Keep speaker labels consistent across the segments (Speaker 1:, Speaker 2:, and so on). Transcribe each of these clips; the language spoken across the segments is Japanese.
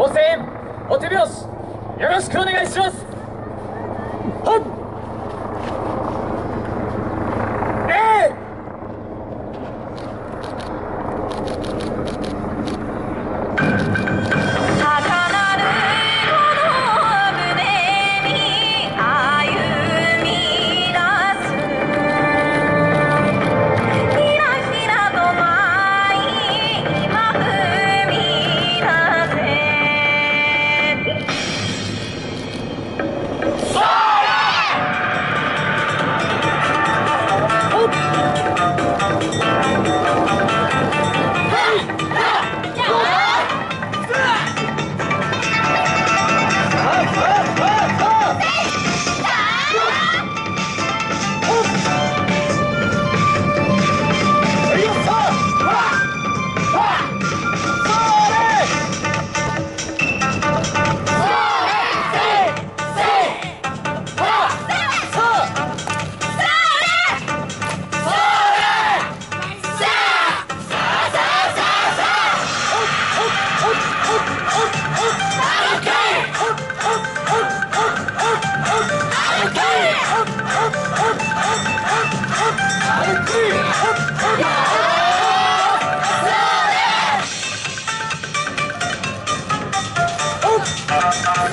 Speaker 1: 応戦お手拍子よろしくお願いします
Speaker 2: you.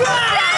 Speaker 2: Yeah!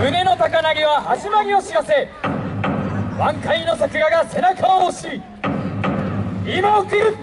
Speaker 2: 胸
Speaker 1: の高投げは始まりを知らせ満開の桜が背中を押し今送る